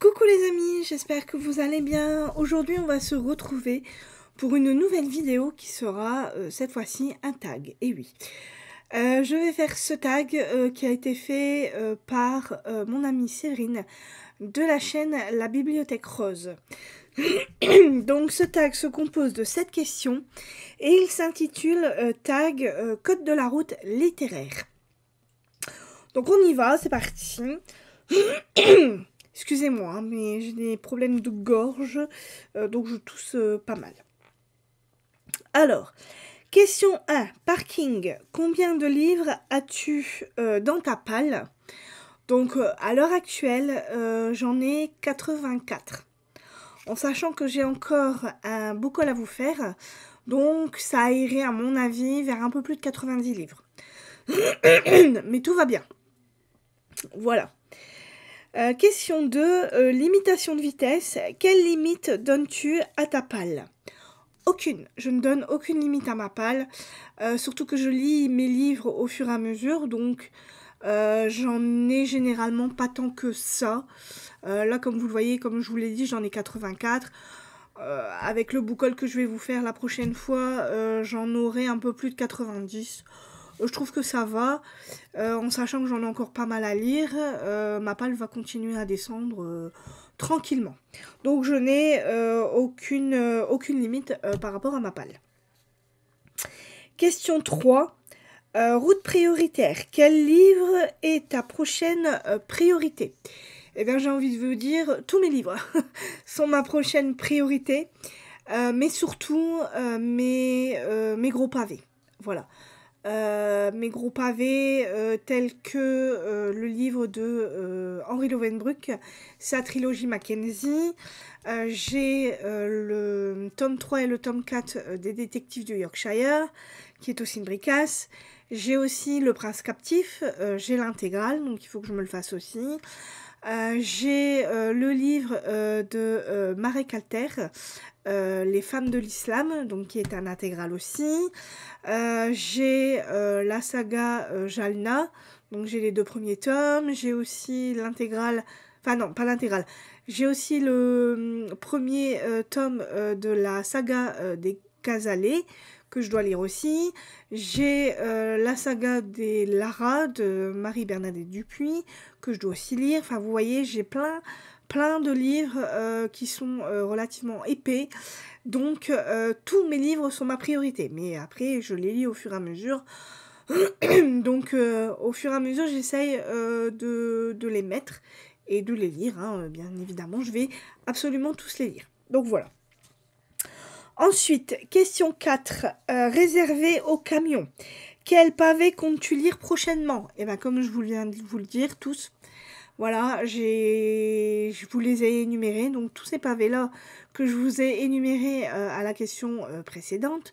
Coucou les amis, j'espère que vous allez bien. Aujourd'hui on va se retrouver pour une nouvelle vidéo qui sera euh, cette fois-ci un tag. Et oui, euh, je vais faire ce tag euh, qui a été fait par mon amie Séverine de la chaîne La Bibliothèque Rose. Donc ce tag se compose de 7 questions et il s'intitule Tag Code de la route littéraire. Donc on y va, c'est parti. Excusez-moi, hein, mais j'ai des problèmes de gorge, euh, donc je tousse euh, pas mal. Alors, question 1. Parking. Combien de livres as-tu euh, dans ta palle? Donc, à l'heure actuelle, j'en ai 84. En sachant que j'ai encore un boucol à vous faire, donc ça irait à mon avis vers un peu plus de 90 livres. Mais tout va bien. Voilà. Euh, question 2, euh, limitation de vitesse. Quelle limite donnes-tu à ta palle? Aucune. Je ne donne aucune limite à ma palle. Euh, surtout que je lis mes livres au fur et à mesure. Donc j'en ai généralement pas tant que ça. là, comme vous le voyez, comme je vous l'ai dit, j'en ai 84. avec le boucol que je vais vous faire la prochaine fois, j'en aurai un peu plus de 90 je trouve que ça va, euh, en sachant que j'en ai encore pas mal à lire, euh, ma palle va continuer à descendre euh, tranquillement. Donc je n'ai aucune, limite par rapport à ma palle. Question 3. route prioritaire. Quel livre est ta prochaine priorité? Eh bien j'ai envie de vous dire, tous mes livres sont ma prochaine priorité, mais surtout mes, mes gros pavés. Voilà. Euh, mes gros pavés euh, tels que euh, le livre de Henri Lovenbruck, sa trilogie Mackenzie. J'ai le tome 3 et le tome 4 des détectives du Yorkshire, qui est aussi une bricasse. J'ai aussi Le Prince captif, j'ai l'intégrale, donc il faut que je me le fasse aussi. j'ai le livre de Marek Alter, Les femmes de l'islam, donc qui est un intégral aussi. Euh, j'ai euh, la saga euh, Jalna, donc j'ai les deux premiers tomes. J'ai aussi l'intégrale, enfin non, pas l'intégrale. J'ai aussi le premier tome de la saga des Casalets que je dois lire aussi. J'ai la saga des Lara de Marie-Bernadette Dupuis que je dois aussi lire. Enfin, vous voyez, j'ai plein, plein de livres qui sont relativement épais. Donc, euh, tous mes livres sont ma priorité. Mais après, je les lis au fur et à mesure. Donc, euh, au fur et à mesure, j'essaye euh, de, les mettre et de les lire. Hein, bien évidemment, je vais absolument tous les lire. Donc, voilà. Ensuite, question 4. réservé au camion. Quel pavé comptes-tu lire prochainement? Eh bien, comme je vous viens de vous le dire, tous. Voilà, je vous les ai énumérés. Donc, tous ces pavés-là que je vous ai énumérés euh, à la question euh, précédente,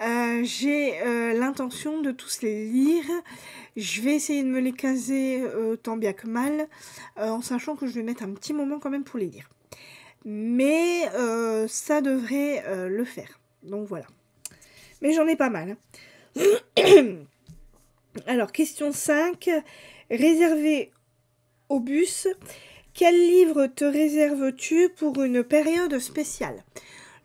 euh, j'ai l'intention de tous les lire. Je vais essayer de me les caser tant bien que mal, en sachant que je vais mettre un petit moment quand même pour les lire. Mais ça devrait le faire. Donc voilà. Mais j'en ai pas mal. Alors, question 5. Réservé bus. Quel livre te réserves-tu pour une période spéciale?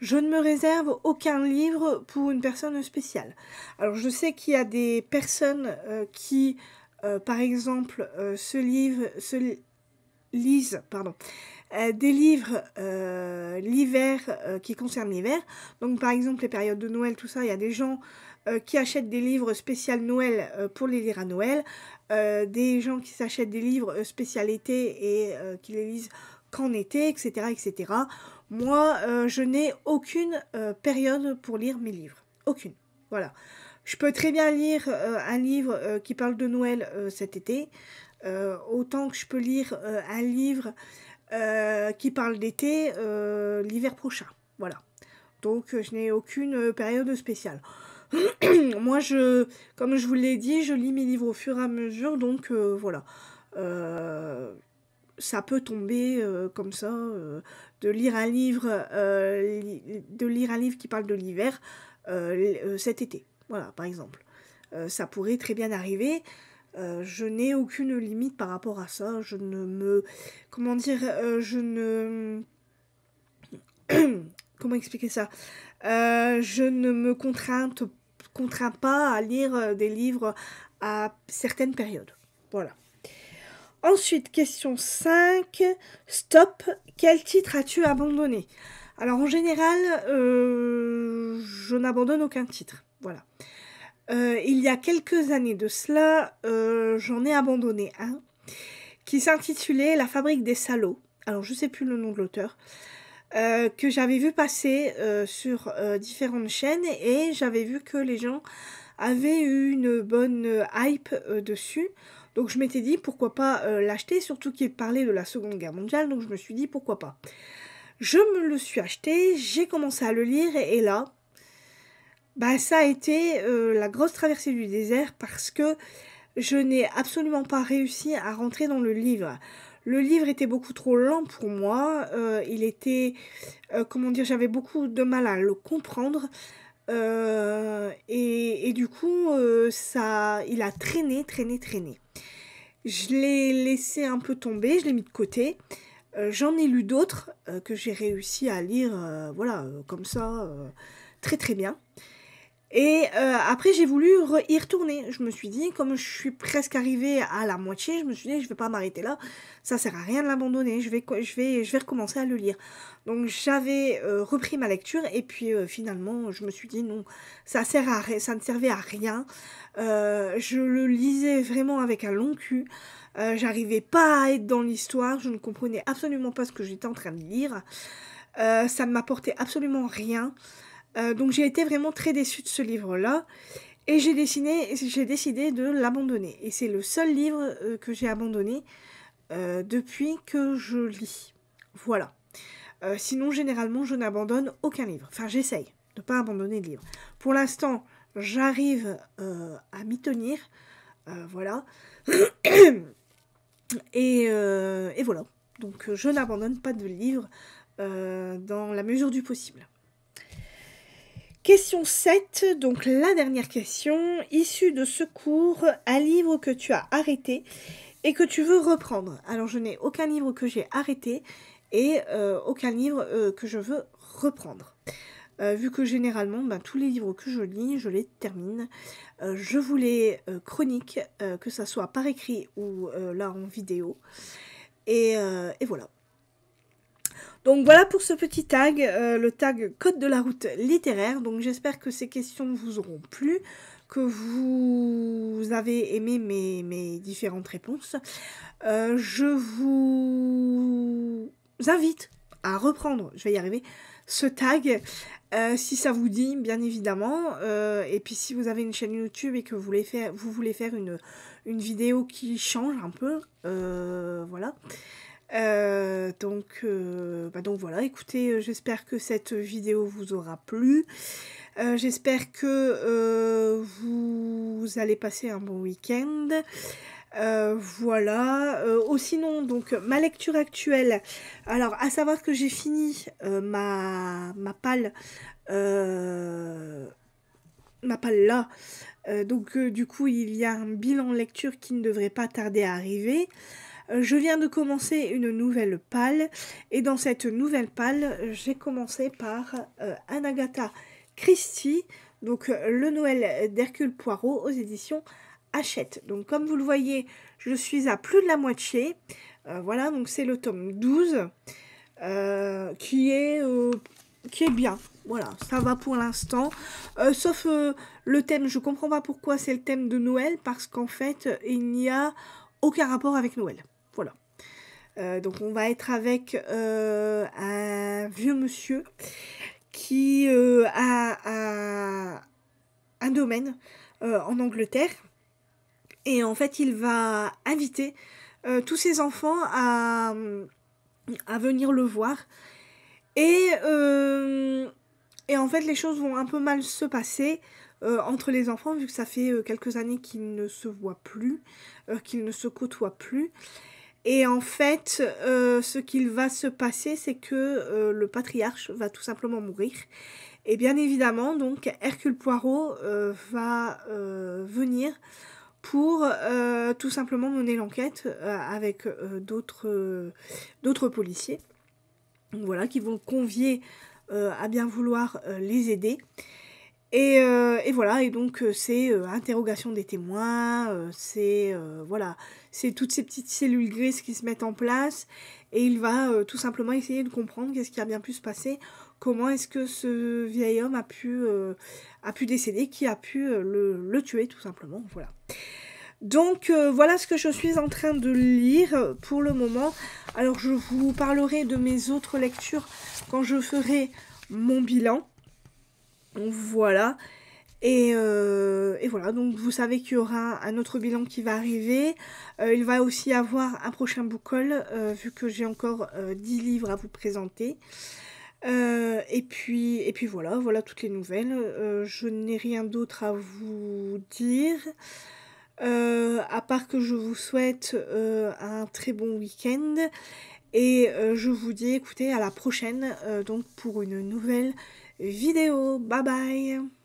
Je ne me réserve aucun livre pour une personne spéciale. Alors je sais qu'il y a des personnes euh, qui, euh, par exemple, euh, se, livre, se lisent pardon, des livres l'hiver qui concernent l'hiver. Donc par exemple les périodes de Noël, tout ça, il y a des gens qui achètent des livres spécial Noël pour les lire à Noël. Euh, des gens qui s'achètent des livres euh, spécialité et euh, qui les lisent qu'en été, etc. etc. Moi, je n'ai aucune période pour lire mes livres. Aucune. Voilà. Je peux très bien lire un livre qui parle de Noël cet été, autant que je peux lire un livre qui parle d'été l'hiver prochain. Voilà. Donc, je n'ai aucune période spéciale. Moi, je, comme je vous l'ai dit, je lis mes livres au fur et à mesure, donc euh, voilà. Euh, ça peut tomber euh, comme ça, de lire un livre, de lire un livre qui parle de l'hiver cet été. Voilà, par exemple. ça pourrait très bien arriver. je n'ai aucune limite par rapport à ça. Je ne me. Comment dire Je ne. comment expliquer ça? Je ne me contrains, contrains pas à lire des livres à certaines périodes. Voilà. Ensuite, question 5. Stop. Quel titre as-tu abandonné? Alors en général, euh, je n'abandonne aucun titre. Voilà. Euh, il y a quelques années de cela, euh, j'en ai abandonné un qui s'intitulait La fabrique des salauds. Alors je ne sais plus le nom de l'auteur. Que j'avais vu passer sur différentes chaînes et j'avais vu que les gens avaient eu une bonne hype dessus. Donc je m'étais dit pourquoi pas euh, l'acheter, surtout qu'il parlait de la Seconde Guerre mondiale, donc je me suis dit pourquoi pas. Je me le suis acheté, j'ai commencé à le lire et, là, bah ça a été euh, la grosse traversée du désert parce que je n'ai absolument pas réussi à rentrer dans le livre. Le livre était beaucoup trop lent pour moi. Euh, il était, comment dire, j'avais beaucoup de mal à le comprendre. et, et, du coup, ça, il a traîné, traîné, traîné. Je l'ai laissé un peu tomber, je l'ai mis de côté. Euh, j'en ai lu d'autres euh, que j'ai réussi à lire, euh, voilà, comme ça, très très bien. Et après, j'ai voulu y retourner. Je me suis dit, comme je suis presque arrivée à la moitié, je me suis dit, je vais pas m'arrêter là. Ça sert à rien de l'abandonner. Je vais, je, recommencer à le lire. Donc, j'avais repris ma lecture et puis finalement, je me suis dit, non, ça, sert à, ça ne servait à rien. Euh, je le lisais vraiment avec un long cul. Euh, j'arrivais pas à être dans l'histoire. Je ne comprenais absolument pas ce que j'étais en train de lire. Euh, ça ne m'apportait absolument rien. Donc j'ai été vraiment très déçue de ce livre-là. Et j'ai décidé, de l'abandonner. Et c'est le seul livre que j'ai abandonné depuis que je lis. Voilà. sinon, généralement, je n'abandonne aucun livre. Enfin, j'essaye de ne pas abandonner le livre. Pour l'instant, j'arrive euh, à m'y tenir. Euh, voilà. euh, et, voilà. Donc je n'abandonne pas de livre dans la mesure du possible. Question 7, donc la dernière question. Issue de ce cours, un livre que tu as arrêté et que tu veux reprendre. Alors je n'ai aucun livre que j'ai arrêté et aucun livre que je veux reprendre. Euh, vu que généralement, ben, tous les livres que je lis, je les termine. Euh, je voulais euh, chronique, que ça soit par écrit ou là en vidéo. Et, voilà. Donc voilà pour ce petit tag, le tag Code de la route littéraire. Donc j'espère que ces questions vous auront plu, que vous avez aimé mes, différentes réponses. je vous invite à reprendre, je vais y arriver, ce tag euh, si ça vous dit, bien évidemment. Euh, et puis si vous avez une chaîne YouTube et que vous voulez faire, une, vidéo qui change un peu, euh, voilà. Donc, bah donc voilà, écoutez, j'espère que cette vidéo vous aura plu. j'espère que vous allez passer un bon week-end. Euh, voilà. Euh, oh, sinon, donc, ma lecture actuelle. Alors, à savoir que j'ai fini euh, ma, ma palle. ma palle là. donc, du coup, il y a un bilan lecture qui ne devrait pas tarder à arriver. Je viens de commencer une nouvelle palle. Et dans cette nouvelle palle, j'ai commencé par un Agatha Christie. Donc, le Noël d'Hercule Poirot aux éditions achète. Donc comme vous le voyez, je suis à plus de la moitié. Euh, voilà, donc c'est le tome 12 euh, qui, est, euh, qui est bien. Voilà, ça va pour l'instant. sauf le thème, je comprends pas pourquoi c'est le thème de Noël, parce qu'en fait, il n'y a aucun rapport avec Noël. Voilà. donc on va être avec un vieux monsieur qui a un domaine en Angleterre et en fait, il va inviter euh, tous ses enfants à, venir le voir. Et, euh, et en fait, les choses vont un peu mal se passer euh, entre les enfants, vu que ça fait quelques années qu'ils ne se voient plus, qu'ils ne se côtoient plus. Et en fait, ce qu'il va se passer, c'est que le patriarche va tout simplement mourir. Et bien évidemment, donc, Hercule Poirot va venir pour tout simplement mener l'enquête avec d'autres d'autres policiers. voilà, qui vont convier à bien vouloir les aider. Et, et, voilà, et donc c'est interrogation des témoins, c'est voilà, c'est toutes ces petites cellules grises qui se mettent en place, et il va tout simplement essayer de comprendre qu'est-ce qui a bien pu se passer comment est-ce que ce vieil homme a pu, euh, a pu décéder, qui a pu euh, le, tuer tout simplement. Voilà. Donc euh, voilà ce que je suis en train de lire pour le moment. Alors je vous parlerai de mes autres lectures quand je ferai mon bilan. Voilà. Et, et, voilà, donc vous savez qu'il y aura un autre bilan qui va arriver. il va aussi avoir un prochain book vu que j'ai encore 10 livres à vous présenter. Euh, et, puis, et puis voilà, voilà toutes les nouvelles. Euh, je n'ai rien d'autre à vous dire. Euh, à part que je vous souhaite un très bon week-end. Et je vous dis écoutez à la prochaine donc pour une nouvelle vidéo. Bye bye